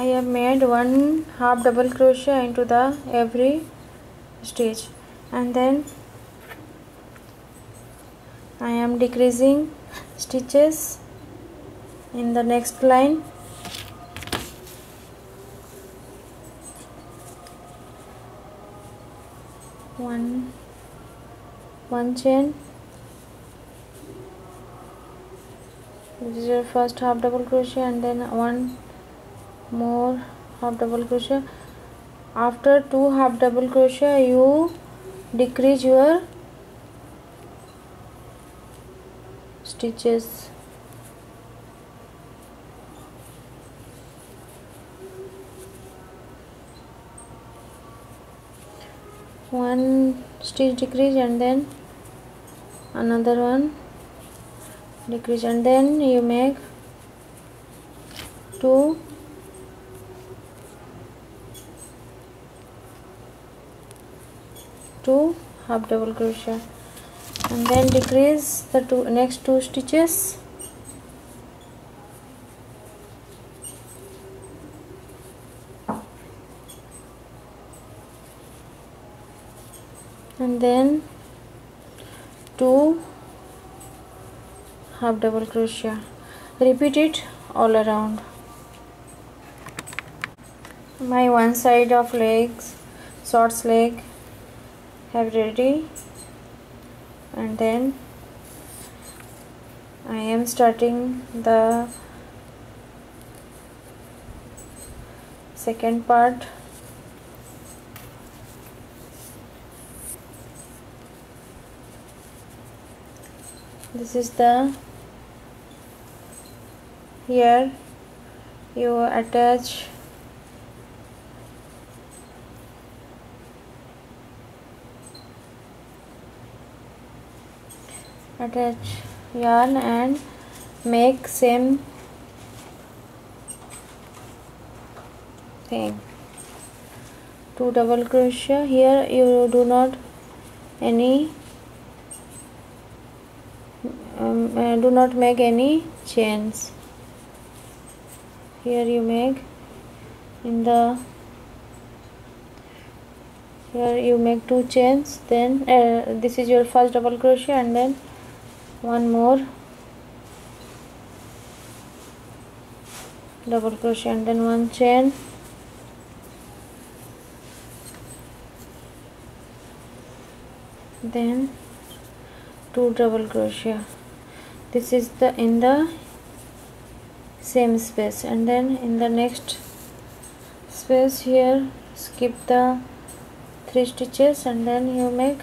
I have made one half double crochet into the every stitch. And then I am decreasing stitches in the next line. One one chain. This is your first half double crochet and then one more half double crochet. After two half double crochet you decrease your stitches. One stitch decrease and then another one decrease and then you make two two half double crochet. And then decrease the two next two stitches. And then two half double crochet. Repeat it all around. My one side of legs shorts leg have ready. And then I am starting the second part. This is the here you attach attach yarn and make same thing. Two double crochet here you do not any um, uh, do not make any chains. Here you make in the here you make two chains then uh, this is your first double crochet and then one more. Double crochet and then one chain. Then two double crochet. This is the in the same space. And then in the next space here skip the three stitches. And then you make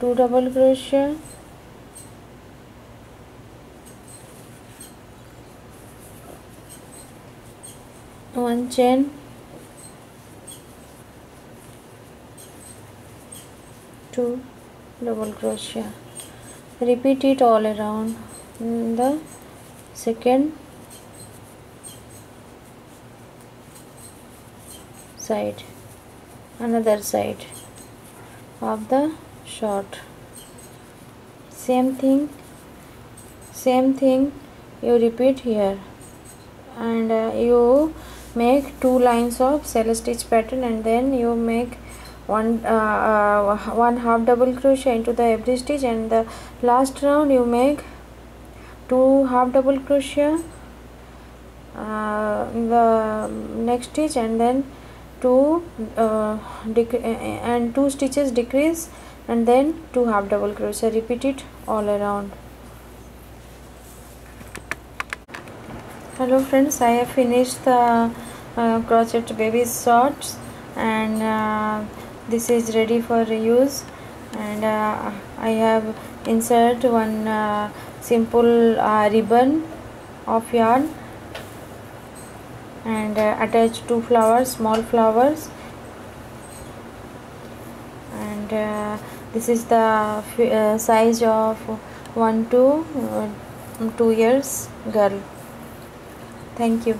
two double crochet one chain two double crochet. Repeat it all around. In the second side. Another side of the short same thing same thing you repeat here. And uh, you make two lines of cell stitch pattern and then you make one uh, uh, one half double crochet into the every stitch and the last round you make two half double crochet uh, the next stitch and then two uh, and two stitches decrease and then two half double crochet repeat it all around. Hello friends i have finished the uh, crochet baby shorts and uh, this is ready for use and uh, I have insert one uh, simple uh, ribbon of yarn and uh, attach two flowers small flowers. And this is the size of 1 to 2 years girl. Thank you